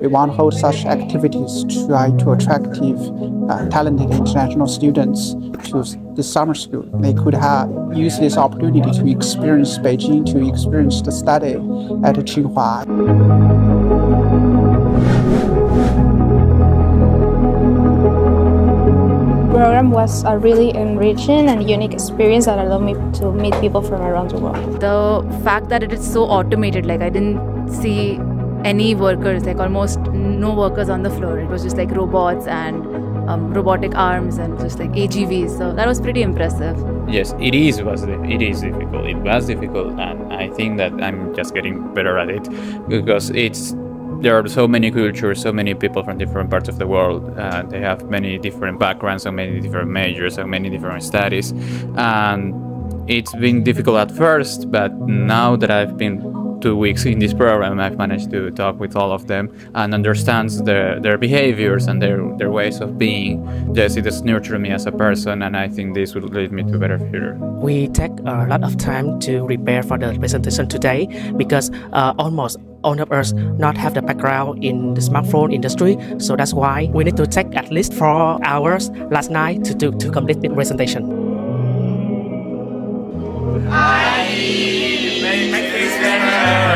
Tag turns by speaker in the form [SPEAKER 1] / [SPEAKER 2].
[SPEAKER 1] We want to hold such activities to try to attract uh, talented international students to the summer school. They could have use this opportunity to experience Beijing, to experience the study at Tsinghua.
[SPEAKER 2] program was a really enriching and unique experience that allowed me to meet people from around the world.
[SPEAKER 3] The fact that it is so automated, like I didn't see any workers, like almost no workers on the floor. It was just like robots and um, robotic arms and just like AGVs. So that was pretty impressive.
[SPEAKER 4] Yes, it is was it is difficult. It was difficult, and I think that I'm just getting better at it because it's there are so many cultures, so many people from different parts of the world. Uh, they have many different backgrounds, so many different majors, so many different studies, and it's been difficult at first. But now that I've been two weeks in this program, I've managed to talk with all of them and understand their, their behaviors and their, their ways of being. Yes, it has nurtured me as a person, and I think this will lead me to a better future.
[SPEAKER 5] We take a lot of time to prepare for the presentation today because uh, almost all of us not have the background in the smartphone industry, so that's why we need to take at least four hours last night to, do, to complete the presentation. Yeah.